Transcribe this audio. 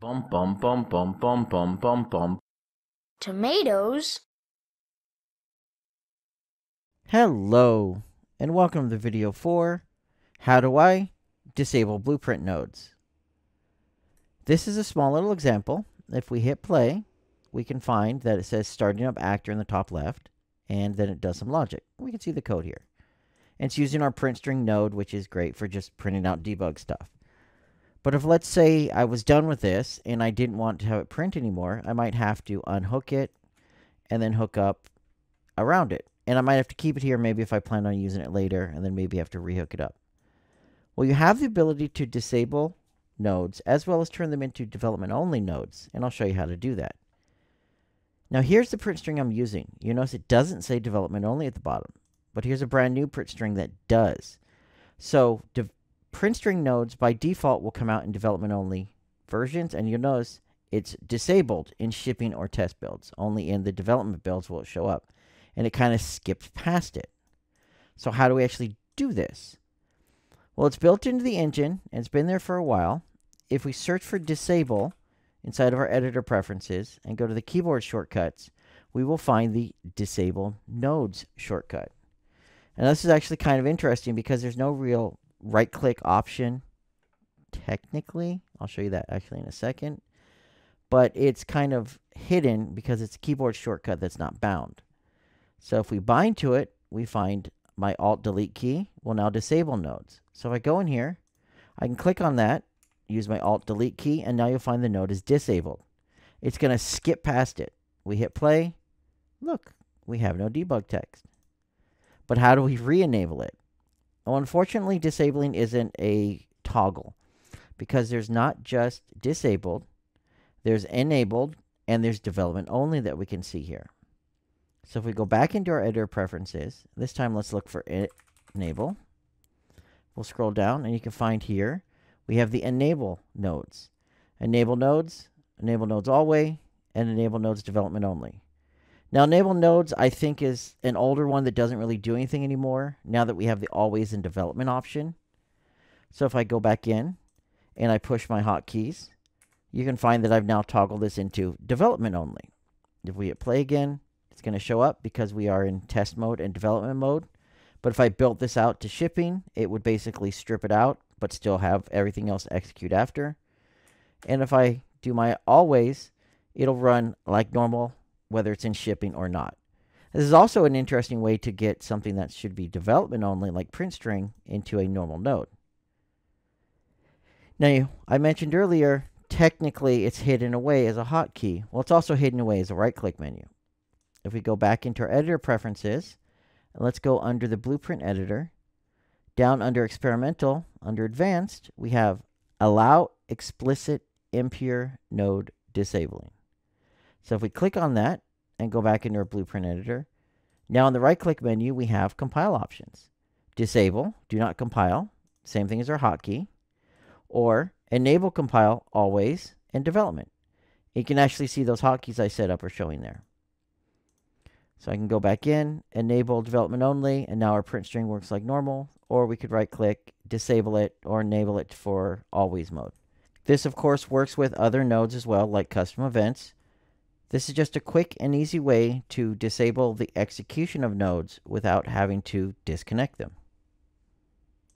Bum bum bum bum bum bum bum bum. Tomatoes? Hello, and welcome to video 4, How Do I Disable Blueprint Nodes? This is a small little example. If we hit play, we can find that it says starting up actor in the top left, and then it does some logic. We can see the code here. And it's using our print string node, which is great for just printing out debug stuff. But if let's say I was done with this and I didn't want to have it print anymore, I might have to unhook it and then hook up around it. And I might have to keep it here maybe if I plan on using it later and then maybe have to rehook it up. Well, you have the ability to disable nodes as well as turn them into development only nodes. And I'll show you how to do that. Now here's the print string I'm using. You notice it doesn't say development only at the bottom. But here's a brand new print string that does. So print string nodes by default will come out in development only versions. And you'll notice it's disabled in shipping or test builds. Only in the development builds will it show up. And it kind of skips past it. So how do we actually do this? Well, it's built into the engine and it's been there for a while. If we search for disable inside of our editor preferences and go to the keyboard shortcuts, we will find the disable nodes shortcut. And this is actually kind of interesting because there's no real right click option technically. I'll show you that actually in a second. But it's kind of hidden because it's a keyboard shortcut that's not bound. So if we bind to it, we find my Alt Delete key will now disable nodes. So if I go in here, I can click on that, use my Alt Delete key, and now you'll find the node is disabled. It's going to skip past it. We hit play. Look, we have no debug text. But how do we re-enable it? Well, unfortunately, disabling isn't a toggle because there's not just disabled, there's enabled, and there's development only that we can see here. So if we go back into our editor preferences, this time let's look for enable. We'll scroll down and you can find here we have the enable nodes. Enable nodes, enable nodes always, and enable nodes development only. Now, enable nodes, I think, is an older one that doesn't really do anything anymore now that we have the always in development option. So if I go back in and I push my hotkeys, you can find that I've now toggled this into development only. If we hit play again, it's going to show up because we are in test mode and development mode. But if I built this out to shipping, it would basically strip it out, but still have everything else execute after. And if I do my always, it'll run like normal whether it's in shipping or not. This is also an interesting way to get something that should be development only, like print string, into a normal node. Now, I mentioned earlier, technically it's hidden away as a hotkey. Well, it's also hidden away as a right-click menu. If we go back into our editor preferences, let's go under the blueprint editor, down under experimental, under advanced, we have allow explicit impure node disabling. So if we click on that and go back into our blueprint editor, now in the right click menu, we have compile options. Disable, do not compile, same thing as our hotkey, or enable compile always and development. You can actually see those hotkeys I set up are showing there. So I can go back in, enable development only, and now our print string works like normal, or we could right click, disable it, or enable it for always mode. This of course works with other nodes as well, like custom events, this is just a quick and easy way to disable the execution of nodes without having to disconnect them.